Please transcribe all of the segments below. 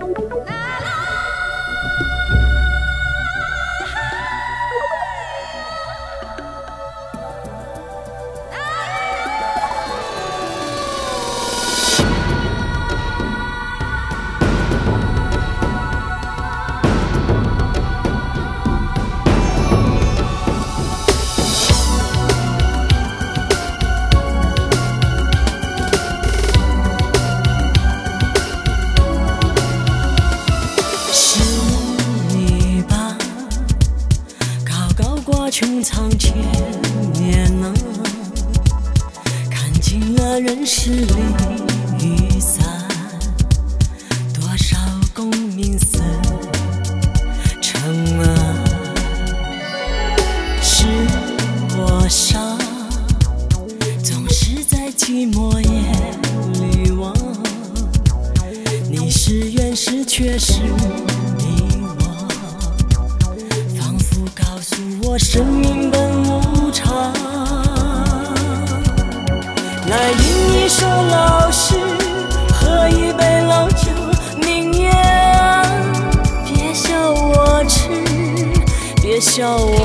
oh 是离与散，多少功名似尘埃。是我傻，总是在寂寞夜里望。你是缘是缺是迷惘，仿佛告诉我生命本首老诗，喝一杯老酒，明月啊，别笑我痴，别笑我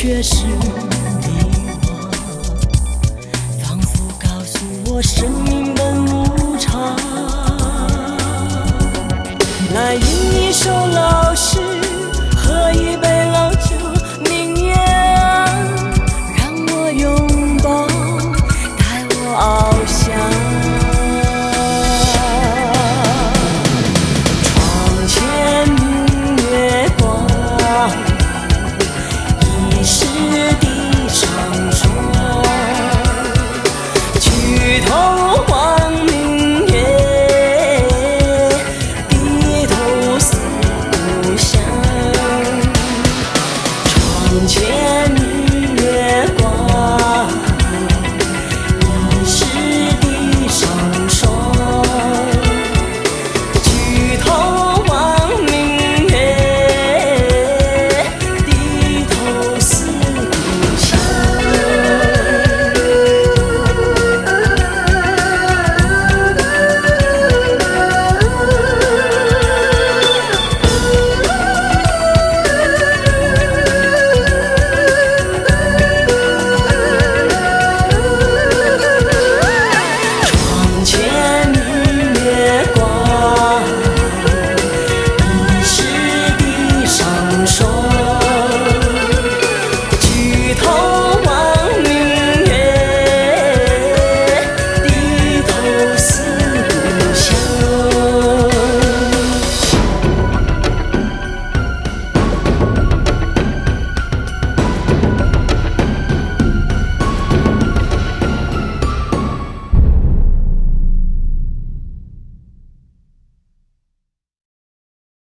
却是缺是迷惘，仿佛告诉我生命本无常。来吟一首老诗，喝一杯 trên